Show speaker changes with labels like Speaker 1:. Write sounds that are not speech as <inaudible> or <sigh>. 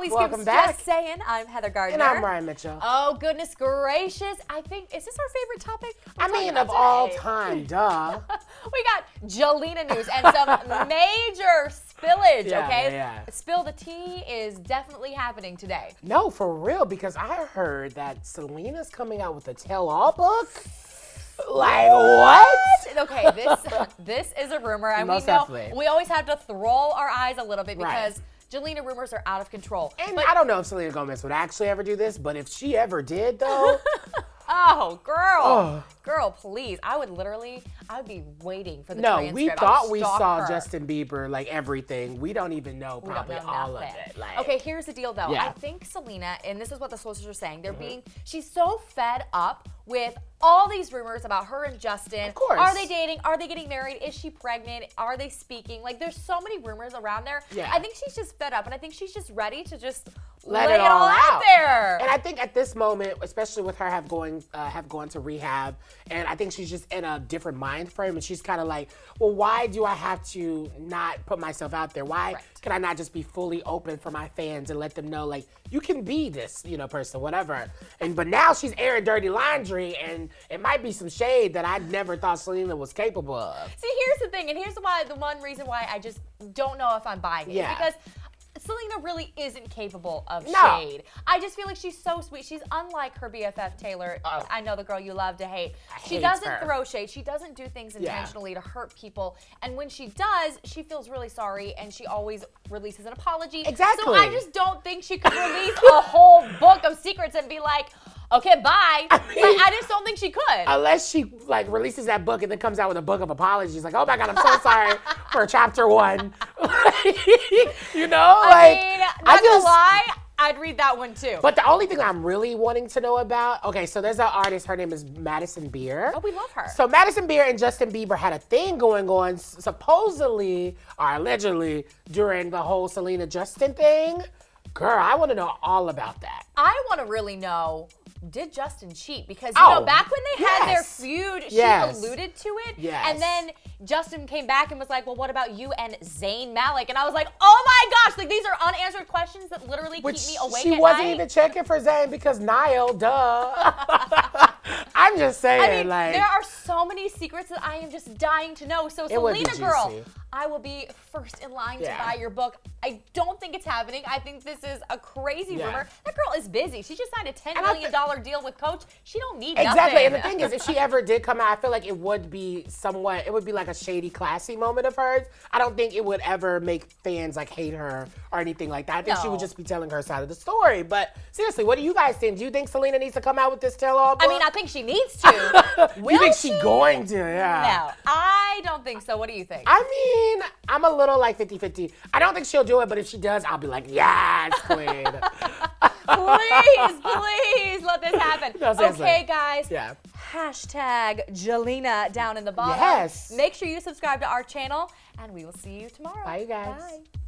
Speaker 1: Holly
Speaker 2: Welcome back.
Speaker 1: Just Saying. I'm Heather Gardner.
Speaker 2: And I'm Ryan Mitchell.
Speaker 1: Oh, goodness gracious. I think, is this our favorite topic? we're
Speaker 2: I mean, of all time, <laughs> duh.
Speaker 1: we got Jelena news and some <laughs> major spillage,
Speaker 2: Yeah,
Speaker 1: okay?
Speaker 2: yeah, yeah.
Speaker 1: Spill the tea is definitely happening today.
Speaker 2: No, for real, because I heard that Selena's coming out with a tell-all book. Like what?
Speaker 1: Okay, this <laughs> this is a rumor, and
Speaker 2: Most
Speaker 1: we know
Speaker 2: definitely.
Speaker 1: we always have to throw our eyes a little bit
Speaker 2: Right.
Speaker 1: Jelena rumors are out of control.
Speaker 2: And
Speaker 1: But-
Speaker 2: I don't know if Selena Gomez would actually ever do this, but if she ever did, though, <laughs>
Speaker 1: Oh, girl.
Speaker 2: Oh.
Speaker 1: Girl, please. I would literally, I would be waiting for the
Speaker 2: no,
Speaker 1: transcript.
Speaker 2: we
Speaker 1: I would
Speaker 2: thought we saw
Speaker 1: her.
Speaker 2: Justin Bieber like everything. We don't even know probably
Speaker 1: know
Speaker 2: all
Speaker 1: nothing.
Speaker 2: of it. Like,
Speaker 1: okay, here's the deal though.
Speaker 2: Yeah.
Speaker 1: I think Selena, and this is what the sources are saying, they're mm-hmm. being, she's so fed up with all these rumors about her and Justin.
Speaker 2: Of course.
Speaker 1: Are they dating? Are they getting married? Is she pregnant? Are they speaking? Like, there's so many rumors around there.
Speaker 2: Yeah.
Speaker 1: I think she's just fed up, and I think she's just ready to just
Speaker 2: let
Speaker 1: lay
Speaker 2: it all out
Speaker 1: there.
Speaker 2: And I think at this moment, especially with her have going uh, have gone to rehab, and I think she's just in a different mind frame, and she's kind of like, well, why do I have to not put myself out there? Why
Speaker 1: Right.
Speaker 2: can I not just be fully open for my fans and let them know like you can be this, you know, person, whatever. And but now she's airing dirty laundry, and it might be some shade that I never thought Selena was capable of.
Speaker 1: See, here's the thing, and here's why the one reason why I just don't know if I'm buying it.
Speaker 2: Yeah.
Speaker 1: Because Selena really isn't capable of
Speaker 2: No.
Speaker 1: shade. I just feel like she's so sweet. She's unlike her BFF Taylor.
Speaker 2: Oh.
Speaker 1: I know the girl you love to hate. She doesn't
Speaker 2: her.
Speaker 1: throw shade. She doesn't do things
Speaker 2: Yeah.
Speaker 1: intentionally to hurt people. And when she does, she feels really sorry and she always releases an apology.
Speaker 2: Exactly.
Speaker 1: So I just don't think she could release a whole book of secrets and be like, okay, bye. I,
Speaker 2: mean-
Speaker 1: like, I just don't think she could.
Speaker 2: Unless she like releases that book and then comes out with a book of apologies, like, oh my god, I'm so sorry for chapter one. <laughs> <laughs> you know,
Speaker 1: I
Speaker 2: like
Speaker 1: mean, not gonna lie, I'd read that one too.
Speaker 2: But the only thing I'm really wanting to know about, okay, so there's an artist, her name is Madison Beer.
Speaker 1: oh, we love her.
Speaker 2: So Madison Beer and Justin Bieber had a thing going on, supposedly or allegedly during the whole Selena Justin thing. Girl, I want to know all about that.
Speaker 1: I want to really know. Did Justin cheat? Because you
Speaker 2: Oh,
Speaker 1: know, back when they had their feud, she
Speaker 2: Yes.
Speaker 1: alluded to it.
Speaker 2: Yes.
Speaker 1: And then Justin came back and was like, "Well, what about you and Zayn Malik?" And I was like, "Oh my gosh! Like these are unanswered questions that literally
Speaker 2: Which
Speaker 1: keep me awake
Speaker 2: she wasn't
Speaker 1: night."
Speaker 2: even checking for Zayn because Niall, duh. <laughs> I'm just saying,
Speaker 1: I mean,
Speaker 2: like,
Speaker 1: there are so many secrets that I am just dying to know. So,
Speaker 2: It would be
Speaker 1: Selena girl. I will be first in line
Speaker 2: Yeah.
Speaker 1: to buy your book. I don't think it's happening. I think this is a crazy
Speaker 2: Yeah.
Speaker 1: rumor. That girl is busy. She just signed a ten million dollar deal with Coach. She don't need
Speaker 2: Exactly. And the thing is, if she ever did come out, I feel like it would be somewhat, it would be like a shady, classy moment of hers. I don't think it would ever make fans like hate her or anything like that. I think she would just be telling her side of the story. But seriously, what do you guys think? Do you think Selena needs to come out with this tell all book?
Speaker 1: I mean, I think she needs to. Will <laughs>
Speaker 2: you think
Speaker 1: she?
Speaker 2: she going to? Yeah.
Speaker 1: No, I don't think so. What do you think?
Speaker 2: I mean, I'm a little like 50 50. I don't think she'll do it, but if she does, I'll be like, yes, queen. <laughs>
Speaker 1: please, please let this happen.
Speaker 2: No,
Speaker 1: okay, guys.
Speaker 2: Yeah.
Speaker 1: Hashtag Jelena down in the bottom.
Speaker 2: Yes.
Speaker 1: Make sure you subscribe to our channel, and we will see you tomorrow.
Speaker 2: Bye, you guys.
Speaker 1: Bye.